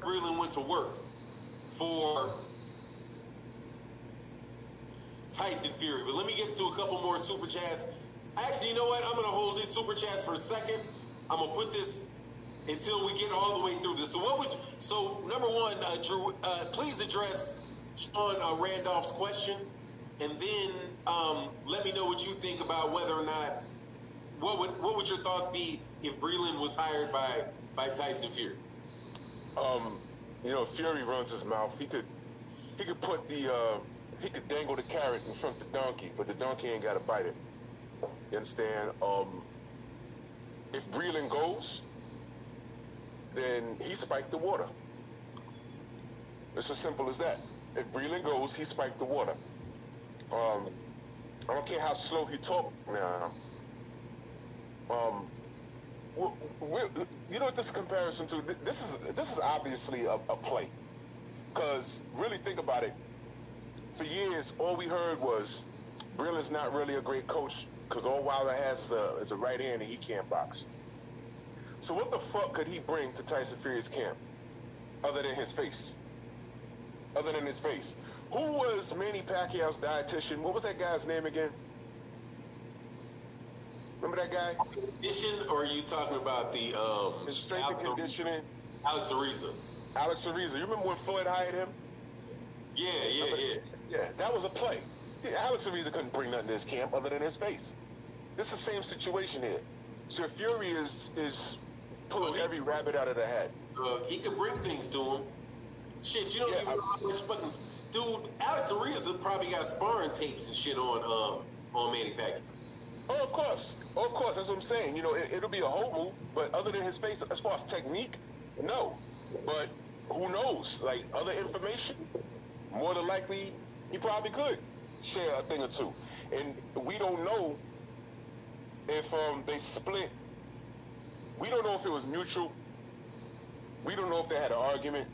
Breland went to work for Tyson Fury. But let me get to a couple more super chats. Actually, you know what? I'm going to hold this super chats for a second. I'm going to put this until we get all the way through this. So what would you, so number one, uh, Drew, uh, please address Sean uh, Randolph's question, and then um, let me know what you think about whether or not what would what would your thoughts be if Breland was hired by by Tyson Fury? Um, you know, Fury runs his mouth. He could he could put the uh, he could dangle the carrot in front of the donkey, but the donkey ain't got to bite it. You understand? Um, if Breland goes, then he spiked the water. It's as simple as that. If Breland goes, he spiked the water. Um, I don't care how slow he talk now. Um, you know what this is comparison to? This is this is obviously a, a play. Because really think about it. For years, all we heard was Breland's not really a great coach because all Wilder has is a, is a right hand and he can't box. So what the fuck could he bring to Tyson Fury's camp other than his face? Other than his face. Who was Manny Pacquiao's dietitian? What was that guy's name again? Remember that guy? Condition, or are you talking about the um, His strength and conditioning? Alex Ariza. Alex Ariza. You remember when Floyd hired him? Yeah, yeah, remember? yeah. Yeah, that was a play. Yeah, Alex Ariza couldn't bring nothing to his camp other than his face. This is the same situation here. So Fury is is pulling well, every rabbit out of the hat. Uh, he could bring things to him. Shit, you don't yeah, even know how much fucking dude. Alex Ariza probably got sparring tapes and shit on um on Manny Pacquiao. Oh, of course. Oh, of course. That's what I'm saying. You know, it, will be a whole move, but other than his face, as far as technique, no. But who knows? Like other information, more than likely, he probably could share a thing or two. And we don't know if um, they split. We don't know if it was mutual. We don't know if they had an argument.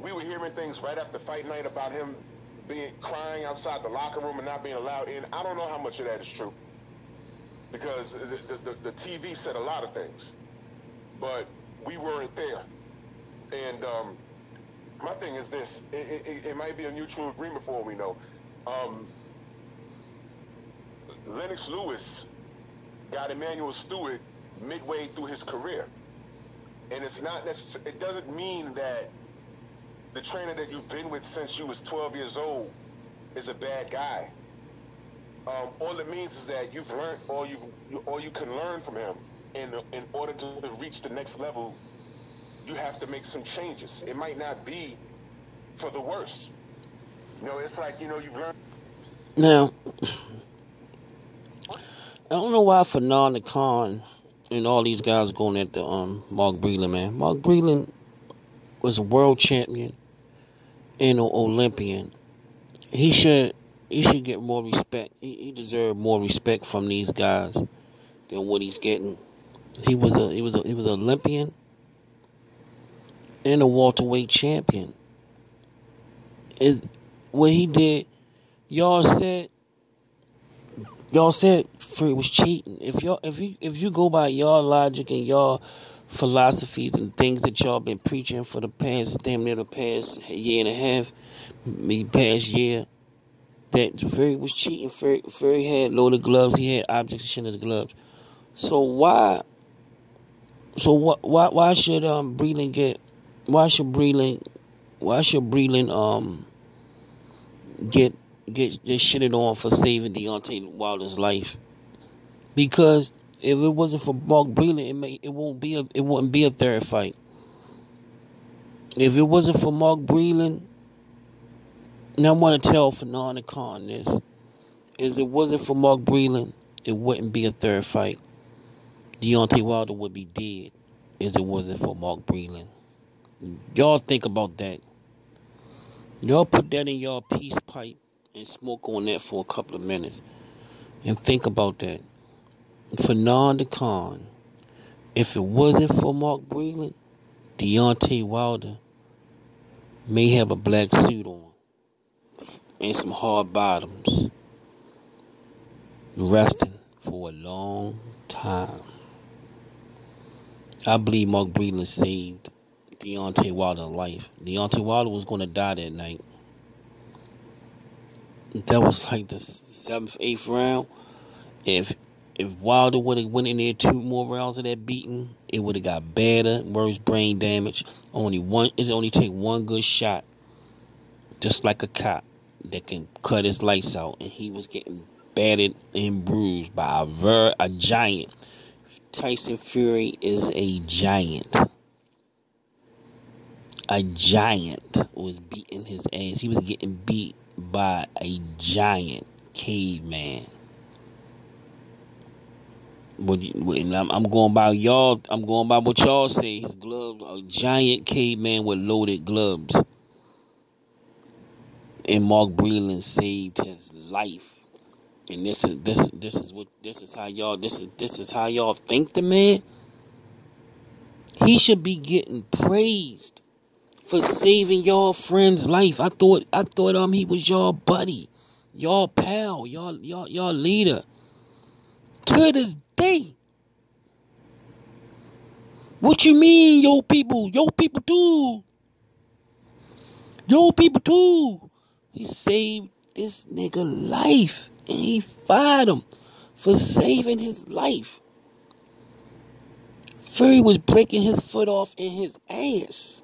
We were hearing things right after fight night about him being crying outside the locker room and not being allowed in. I don't know how much of that is true because the, the, the, TV said a lot of things, but we weren't there. And um, my thing is this: it, it, it, might be a mutual agreement for all we know. Um, Lennox Lewis got Emanuel Steward midway through his career, and it's not necessarily. It doesn't mean that the trainer that you've been with since you was 12 years old is a bad guy um, all it means is that you've learned all you, you all you can learn from him. And in order to reach the next level, you have to make some changes. It might not be for the worse. You know, it's like you know you've learned. Now, I don't know why Fernand Khan and all these guys going at the um Mark Breland man. Mark Breland was a world champion and an Olympian. He should he should get more respect. He, he deserved more respect from these guys than what he's getting. He was a he was a he was an Olympian and a welterweight champion. Is what he did. Y'all said y'all said Fury was cheating. If y'all if you if you go by y'all logic and y'all philosophies and things that y'all been preaching for the past damn near the past year and a half, me past year that Fury was cheating. Fury had loaded gloves. He had objects in his gloves. So why? So what? Why? Why should um Breland get? Why should Breland? Why should Breland um get get get shitted on for saving Deontay Wilder's life? Because if it wasn't for Mark Breland, it may it won't be a it wouldn't be a third fight. If it wasn't for Mark Breland now I want to tell Fernand Khan this. Is it wasn't for Mark Breland, it wouldn't be a third fight. Deontay Wilder would be dead as it wasn't for Mark Breland. Y'all think about that. Y'all put that in y'all peace pipe and smoke on that for a couple of minutes. And think about that. Fernand Khan, if it wasn't for Mark Breland, Deontay Wilder may have a black suit on and some hard bottoms. Resting for a long time. I believe Mark Breland saved Deontay Wilder life. Deontay Wilder was going to die that night. That was like the seventh, eighth round. If if Wilder would have went in there two more rounds of that beating, it would have got better, worse brain damage. Only one it only take one good shot, just like a cop that can cut his lights out, and he was getting battered and bruised by a ver a giant. Tyson Fury is a giant. A giant was beating his ass. He was getting beat by a giant caveman. But I'm, I'm going by y'all. I'm going by what y'all say. His gloves, a giant caveman with loaded gloves. And Mark Breland saved his life. And this is this this is what this is how y'all this is this is how y'all think the man. He should be getting praised for saving y'all friend's life. I thought I thought um he was y'all buddy, y'all pal, y'all y'all y'all leader. To this day. What you mean, yo people? Yo people too. Yo people too. He saved this nigga life. And he fired him for saving his life. Fury was breaking his foot off in his ass.